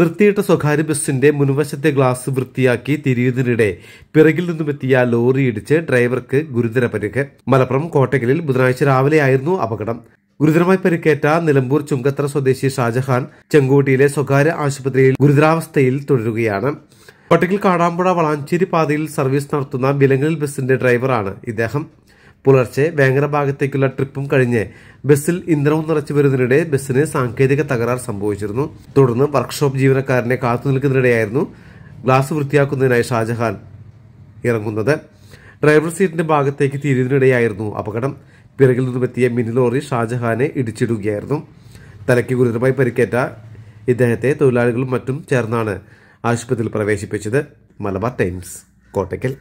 നിർത്തിയിട്ട സ്വകാര്യ ബസിന്റെ മുൻവശത്തെ ഗ്ലാസ് വൃത്തിയാക്കി തിരിയുന്നതിനിടെ പിറകിൽ നിന്നുമെത്തിയ ലോറി ഇടിച്ച് ഡ്രൈവർക്ക് ഗുരുതര പരിക്ക്. മലപ്പുറം കോട്ടകലിൽ ബുധനാഴ്ച രാവിലെയായിരുന്നു അപകടം. ഗുരുതരമായി പരിക്കേറ്റ നിലമ്പൂർ ചുങ്കത്ര സ്വദേശി ഷാജഹാൻ ചെങ്കോട്ടിയിലെ സ്വകാര്യ ആശുപത്രിയിൽ ഗുരുതരാവസ്ഥയിൽ തുടരുകയാണ്. കോട്ടകിൽ കാടാമ്പുഴ വളാഞ്ചേരി പാതയിൽ സർവീസ് നടത്തുന്ന ബിലങ്ങൽ ബസിന്റെ ഡ്രൈവറാണ് ഇദ്ദേഹം. പുലർച്ചെ വേങ്ങര ഭാഗത്തേക്കുള്ള ട്രിപ്പും കഴിഞ്ഞ് ബസ്സിൽ ഇന്ധനവും നിറച്ചു വരുന്നതിനിടെ ബസ്സിന് സാങ്കേതിക തകരാർ സംഭവിച്ചിരുന്നു. തുടർന്ന് വർക്ക്ഷോപ്പ് ജീവനക്കാരനെ കാത്തു നിൽക്കുന്നതിനിടെയായിരുന്നു ഗ്ലാസ് വൃത്തിയാക്കുന്നതിനായി ഷാജഹാൻ ഇറങ്ങുന്നത്. ഡ്രൈവർ സീറ്റിന്റെ ഭാഗത്തേക്ക് തിരിയുന്നതിനിടെയായിരുന്നു അപകടം. പിറകിൽ നിന്നുമെത്തിയ മിനി ലോറി ഷാജഹാനെ ഇടിച്ചിടുകയായിരുന്നു. തലയ്ക്ക് ഗുരുതരമായി പരിക്കേറ്റ ഇദ്ദേഹത്തെ തൊഴിലാളികളും മറ്റും ചേർന്നാണ് ആശുപത്രിയിൽ പ്രവേശിപ്പിച്ചത്. മലബാർ ടൈംസ് കോട്ടയ്ക്കൽ.